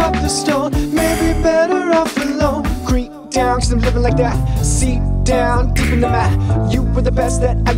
drop the stone, maybe. Cause I'm living like that. Seat down, deep in the mat. You were the best that I